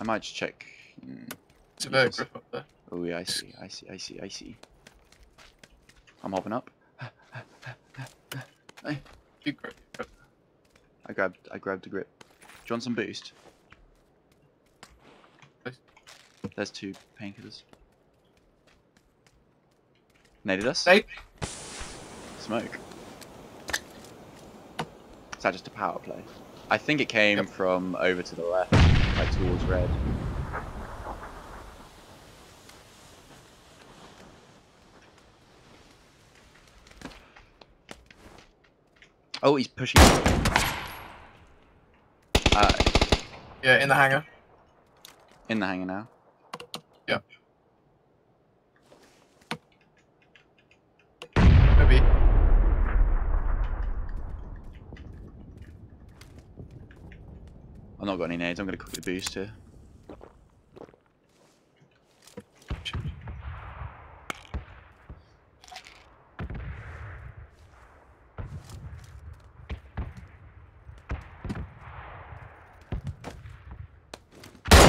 I might just check. Mm. It's a Yes. up there. Oh yeah, I see, I see, I see, I see. I'm hopping up. You grip. grip. I grabbed, I grabbed the grip. Do you want some boost? Please. There's two painkillers. Naded us? Nate, Smoke. Is that just a power play? I think it came Yep. from over to the left, like towards red. Oh, he's pushing. Uh, yeah, in the hangar. in the hangar now. Yep. I've not got any nades. I'm gonna quickly boost here.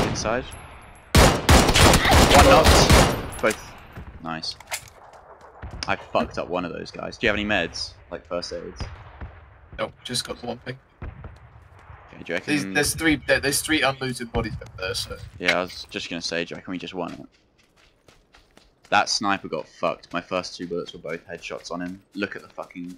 Inside. One knocked. Both. Nice. I fucked up one of those guys. Do you have any meds? Like first aids? Nope, just got the one thing. Do you There's, reckon... there's three. there- There's three unlooted bodies up there. So Yeah, I was just gonna say, do you reckon we just won it? That sniper got fucked. My first two bullets were both headshots on him. Look at the fucking...